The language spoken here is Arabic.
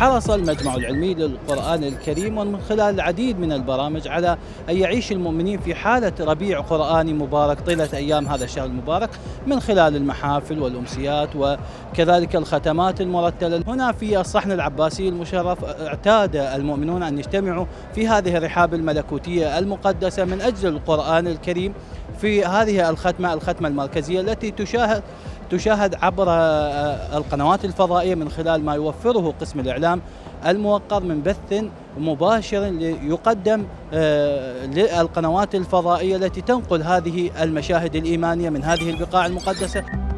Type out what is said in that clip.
حرص المجمع العلمي للقرآن الكريم ومن خلال العديد من البرامج على أن يعيش المؤمنين في حالة ربيع قرآني مبارك طيلة أيام هذا الشهر المبارك من خلال المحافل والأمسيات وكذلك الختمات المرتلة. هنا في الصحن العباسي المشرف اعتاد المؤمنون أن يجتمعوا في هذه الرحاب الملكوتية المقدسة من أجل القرآن الكريم في هذه الختمة الختمة المركزية التي تشاهد تشاهد عبر آه، القنوات الفضائية من خلال ما يوفره قسم الإعلام الموقر من بث مباشر يقدم آه، للقنوات الفضائية التي تنقل هذه المشاهد الإيمانية من هذه البقاع المقدسة.